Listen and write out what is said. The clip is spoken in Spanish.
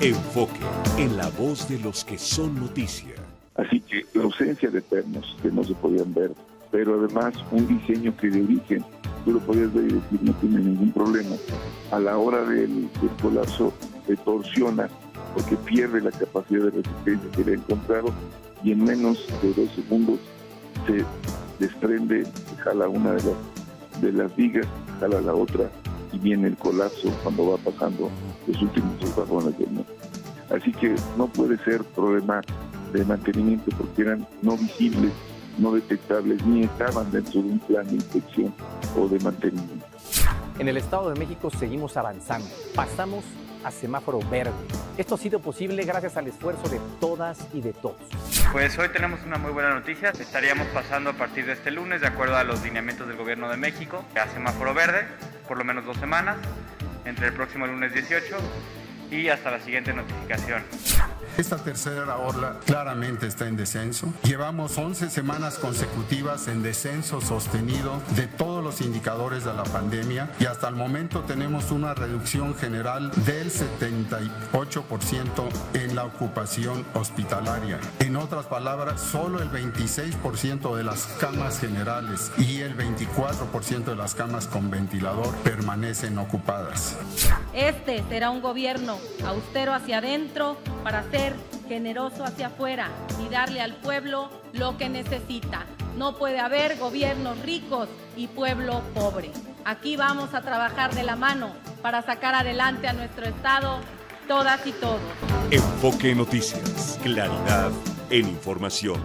Enfoque en la voz de los que son noticia. Así que la ausencia de pernos que no se podían ver, pero además un diseño que de origen tú lo podías ver y decir no tiene ningún problema, a la hora del, colapso se torsiona porque pierde la capacidad de resistencia que había encontrado y en menos de dos segundos se desprende, jala una de las, de las vigas, jala la otra y viene el colapso cuando va pasando los últimos dos vagones del mundo. Así que no puede ser problema de mantenimiento porque eran no visibles, no detectables, ni estaban dentro de un plan de inspección o de mantenimiento. En el Estado de México seguimos avanzando. Pasamos a semáforo verde. Esto ha sido posible gracias al esfuerzo de todas y de todos. Pues hoy tenemos una muy buena noticia. Estaríamos pasando a partir de este lunes, de acuerdo a los lineamientos del Gobierno de México, a semáforo verde, por lo menos dos semanas, entre el próximo lunes 18 y hasta la siguiente notificación. Esta tercera ola claramente está en descenso. Llevamos 11 semanas consecutivas en descenso sostenido de todos los indicadores de la pandemia y hasta el momento tenemos una reducción general del 78% en la ocupación hospitalaria. En otras palabras, solo el 26% de las camas generales y el 24% de las camas con ventilador permanecen ocupadas. Este será un gobierno austero hacia adentro para ser generoso hacia afuera y darle al pueblo lo que necesita. No puede haber gobiernos ricos y pueblo pobre. Aquí vamos a trabajar de la mano para sacar adelante a nuestro Estado todas y todos. Enfoque Noticias, claridad en información.